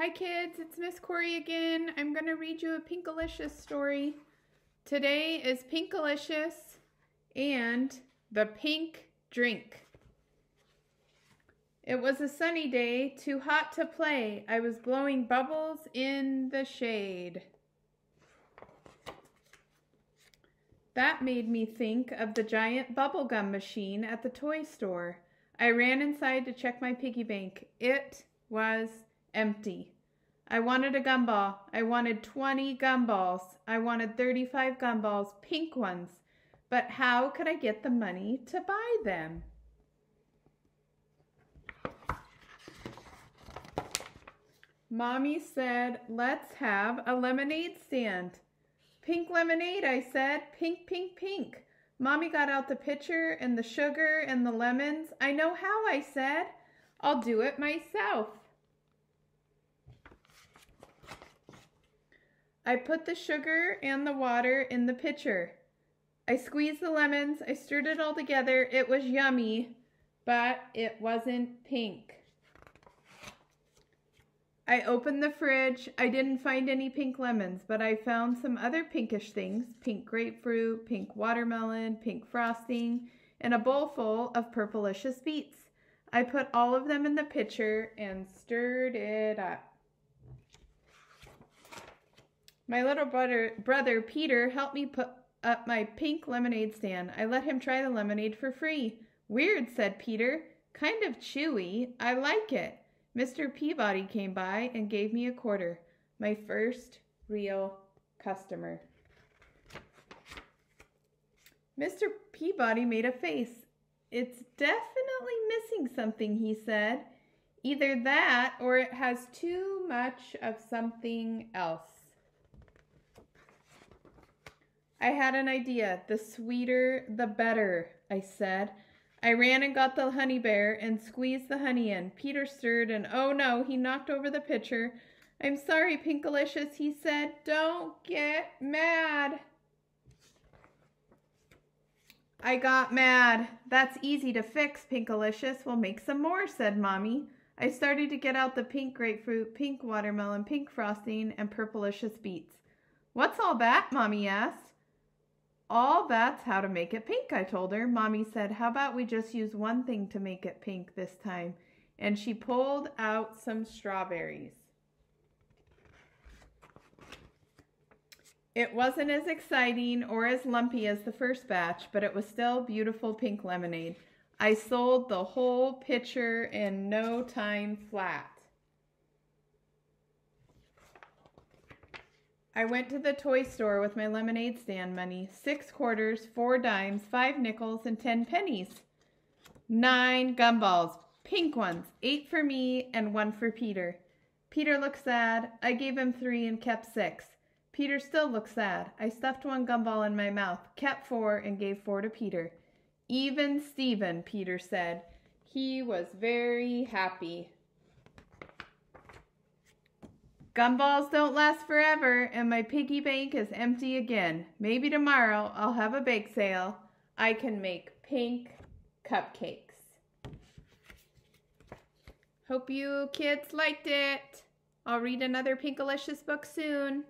Hi kids, it's Miss Cori again. I'm going to read you a Pinkalicious story. Today is Pinkalicious and the Pink Drink. It was a sunny day, too hot to play. I was blowing bubbles in the shade. That made me think of the giant bubblegum machine at the toy store. I ran inside to check my piggy bank. It was empty. I wanted a gumball. I wanted 20 gumballs. I wanted 35 gumballs, pink ones. But how could I get the money to buy them? Mommy said, let's have a lemonade stand. Pink lemonade, I said. Pink, pink, pink. Mommy got out the pitcher and the sugar and the lemons. I know how, I said. I'll do it myself. I put the sugar and the water in the pitcher. I squeezed the lemons. I stirred it all together. It was yummy, but it wasn't pink. I opened the fridge. I didn't find any pink lemons, but I found some other pinkish things. Pink grapefruit, pink watermelon, pink frosting, and a bowl full of purplicious beets. I put all of them in the pitcher and stirred it up. My little brother, brother Peter helped me put up my pink lemonade stand. I let him try the lemonade for free. Weird, said Peter. Kind of chewy. I like it. Mr. Peabody came by and gave me a quarter. My first real customer. Mr. Peabody made a face. It's definitely missing something, he said. Either that or it has too much of something else. I had an idea. The sweeter, the better, I said. I ran and got the honey bear and squeezed the honey in. Peter stirred and oh no, he knocked over the pitcher. I'm sorry, Pinkalicious, he said. Don't get mad. I got mad. That's easy to fix, Pinkalicious. We'll make some more, said Mommy. I started to get out the pink grapefruit, pink watermelon, pink frosting, and purplicious beets. What's all that? Mommy asked. All that's how to make it pink, I told her. Mommy said, how about we just use one thing to make it pink this time? And she pulled out some strawberries. It wasn't as exciting or as lumpy as the first batch, but it was still beautiful pink lemonade. I sold the whole pitcher in no time flat. I went to the toy store with my lemonade stand money. Six quarters, four dimes, five nickels, and ten pennies. Nine gumballs, pink ones, eight for me and one for Peter. Peter looked sad. I gave him three and kept six. Peter still looked sad. I stuffed one gumball in my mouth, kept four, and gave four to Peter. Even Stephen, Peter said. He was very happy. Gumballs don't last forever, and my piggy bank is empty again. Maybe tomorrow I'll have a bake sale. I can make pink cupcakes. Hope you kids liked it. I'll read another Pinkalicious book soon.